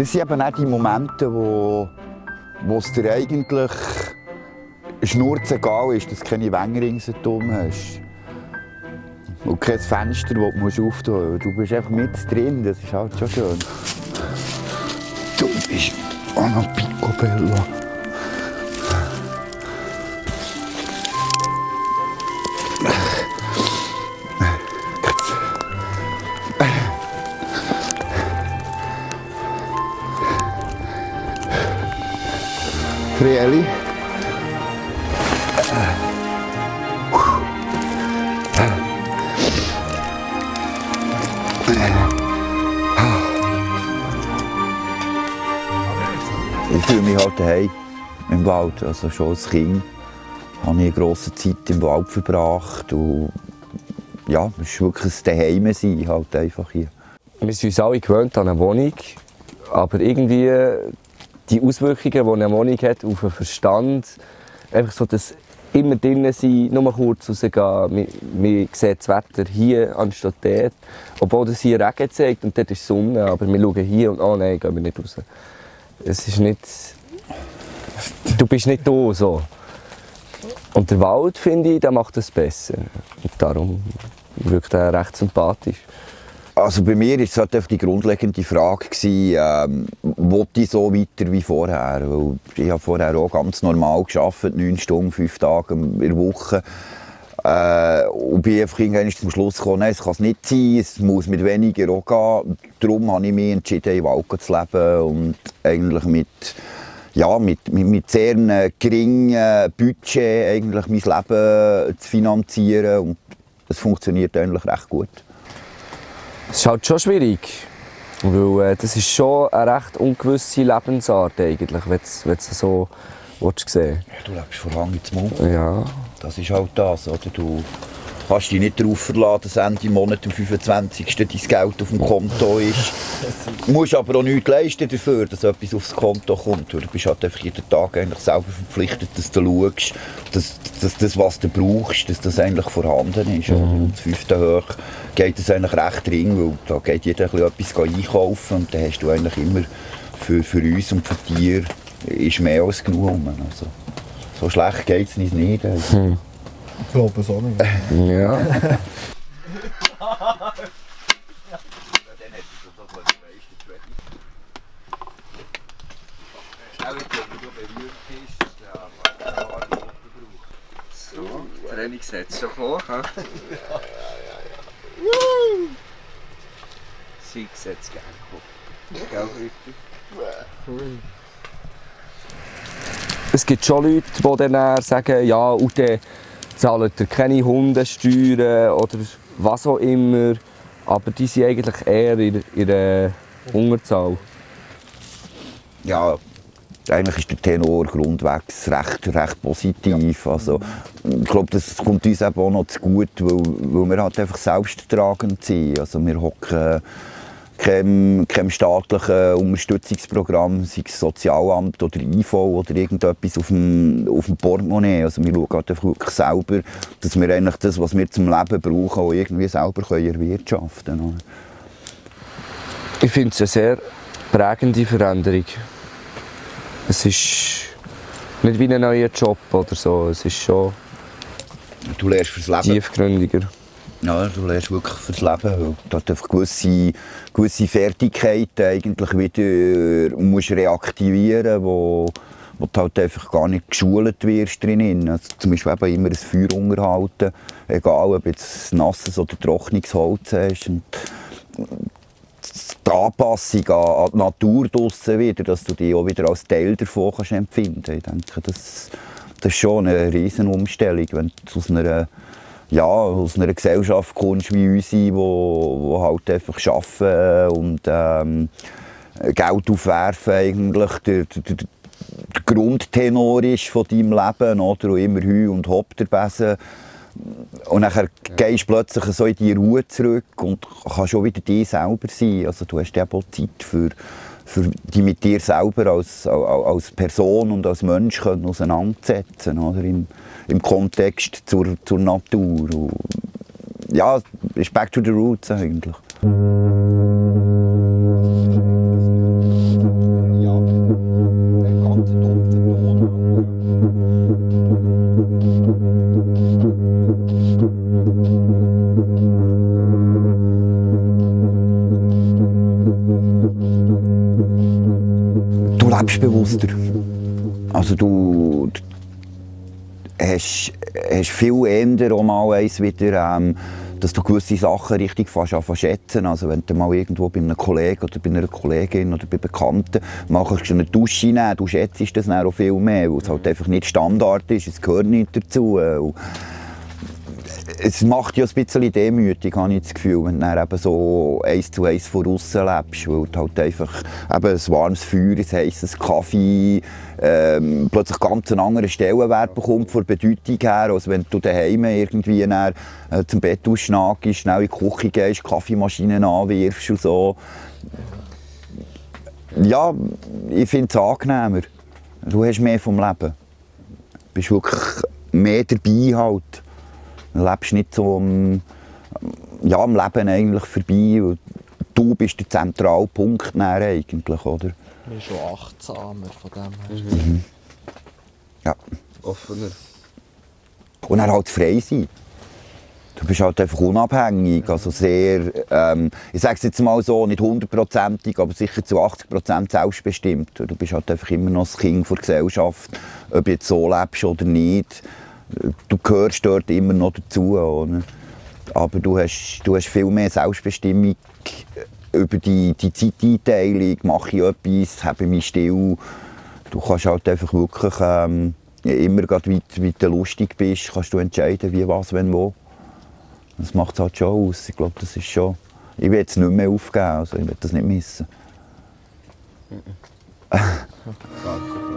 Das sind eben auch die Momente, wo, wo es dir eigentlich schnurzegal ist, dass du keine Wänge ringsherum hast. Und kein Fenster, das du auftun musst. Du bist einfach mit drin, das ist halt schon schön. Du bist auch noch Picobello. Frieli. Ich fühle mich halt daheim im Wald. Also schon als Kind habe ich eine grosse Zeit im Wald verbracht. Und ja, es ist wirklich ein Daheim sein, halt einfach hier. Wir sind uns alle gewöhnt an eine Wohnung, aber irgendwie die Auswirkungen, die eine Wohnung hat auf den Verstand, einfach so das immer drinnen sein, nur kurz rausgehen, man, man sieht das Wetter hier anstatt dort, obwohl es hier Regen zeigt und dort ist Sonne, aber wir schauen hier und oh nein, gehen wir nicht raus. Es ist nicht... Du bist nicht da so. Und der Wald, finde ich, der macht das besser. Und darum wirkt er recht sympathisch. Also bei mir war es halt die grundlegende Frage, gewesen, ähm, will ich so weiter wie vorher? Weil ich habe vorher auch ganz normal gearbeitet, neun Stunden, fünf Tage in der Woche. Äh, und bin einfach irgendwann zum Schluss gekommen, nein, es kann es nicht sein, es muss mit weniger auch gehen. Darum habe ich mich entschieden, im Wald zu leben und eigentlich mit, ja, mit, mit, mit sehr einem geringen Budget eigentlich mein Leben zu finanzieren. Und das funktioniert eigentlich recht gut. Es ist halt schon schwierig, weil äh, das ist schon eine recht ungewisse Lebensart eigentlich, wenn du es so willst sehen Ja, du lebst vor Hang ins Mund. Ja, Das ist halt das, oder? Du kannst dich nicht darauf verlassen, dass Ende Monat am 25. dein Geld auf dem Konto ist. Du musst aber auch nichts leisten dafür, dass etwas aufs Konto kommt. Du bist halt einfach jeden Tag eigentlich selber verpflichtet, dass du schaust, dass, dass das, was du brauchst, dass das eigentlich vorhanden ist. Mhm. Und das fünfte hoch geht es eigentlich recht dringend, weil da geht jeder ein bisschen etwas einkaufen und dann hast du eigentlich immer für, für uns und für dich ist mehr als genug. Also, so schlecht geht es nicht. Also. Ich glaube es auch nicht. ja. So, Trainingssatz schon vor. Ja, ja, ja. ja. Siegsätze gerne. Gell, richtig? Es gibt schon Leute, die dann sagen, ja, und dann zahlt ihr keine Hundesteuern oder was auch immer. Aber die sind eigentlich eher in, in der Unterzahl. Ja, eigentlich ist der Tenor grundwegs recht, recht positiv. Also, ich glaube, das kommt uns eben auch noch zu gut, weil, weil wir halt einfach selbsttragend sind. Also, wir hocken keinem, keinem staatlichen Unterstützungsprogramm, sei es Sozialamt oder IV oder irgendetwas auf dem, auf dem Portemonnaie. Also wir schauen halt einfach wirklich selber, dass wir eigentlich das, was wir zum Leben brauchen, auch irgendwie selber können erwirtschaften können. Ich finde es eine sehr prägende Veränderung. Es ist nicht wie ein neuer Job oder so, es ist schon Du lernst fürs Leben. tiefgründiger. Ja, du lernst wirklich fürs Leben. weil Du gewisse, gewisse Fertigkeiten eigentlich wieder musst reaktivieren wo, wo du halt einfach gar nicht geschult wirst drinnen. Also zum Beispiel eben immer ein Feuer unterhalten, egal ob jetzt nasses oder trockenes Holz hast. Und die Anpassung an, an die Natur draussen wieder, dass du dich auch wieder als Teil davon kannst empfinden kannst. Ich denke, das, das ist schon eine riesen Umstellung, wenn du aus einer ja, aus einer Gesellschaft kommst wie unsere, wo, wo halt einfach arbeiten und ähm, Geld aufwerfen eigentlich der, der, der, Grundtenor ist von deinem Leben, oder? Und immer Hü und Hopp der Besen. Und dann gehst du plötzlich so in die Ruhe zurück und kannst schon wieder dir selber sein. Also du hast eben auch Zeit für, für dich mit dir selber als, als Person und als Mensch können auseinandersetzen oder? Im, im Kontext zur, zur Natur. Und ja, ist back to the roots eigentlich. Du lebst bewusster. Also du, hast, hast viel eher mal eins wieder, ähm, dass du gewisse Sachen richtig fast schätzen. Also wenn du mal irgendwo bei einem Kollegen oder bei einer Kollegin oder bei Bekannten mal kannst du eine Dusche nehmen, du schätzt das dann auch viel mehr, weil es halt einfach nicht Standard ist, es gehört nicht dazu. Und es macht ja ein bisschen demütig, habe ich das Gefühl, wenn du dann eben so eins zu eins von außen lebst, weil du halt einfach eben ein warmes Feuer, ein heisses Kaffee, ähm, plötzlich ganz einen anderen Stellenwert bekommt von der Bedeutung her, als wenn du daheim irgendwie dann, äh, zum Bett ausschnackst, schnell in die Küche gehst, Kaffeemaschinen anwirfst und so. Ja, ich finde es angenehmer. Du hast mehr vom Leben. Du bist wirklich mehr dabei halt. Du lebst nicht so am, ja, am Leben eigentlich vorbei. Du bist der zentrale Punkt eigentlich, oder? Man ist schon achtsamer von dem her. Mhm. Ja. Offener. Und dann halt frei sein. Du bist halt einfach unabhängig, also sehr, ähm, ich sage es jetzt mal so, nicht hundertprozentig, aber sicher zu 80 Prozent selbstbestimmt. Du bist halt einfach immer noch das Kind der Gesellschaft, ob du jetzt so lebst oder nicht du gehörst dort immer noch dazu. Oder? Aber du hast, du hast viel mehr Selbstbestimmung über die, die Zeiteinteilung. Mache ich etwas, habe mich still. Du kannst halt einfach wirklich ähm, immer, wie, wie du lustig bist, kannst du entscheiden, wie, was, wenn, wo. Das macht es halt schon aus. Ich glaube, das ist schon... Ich will jetzt nicht mehr aufgeben, also ich will das nicht missen.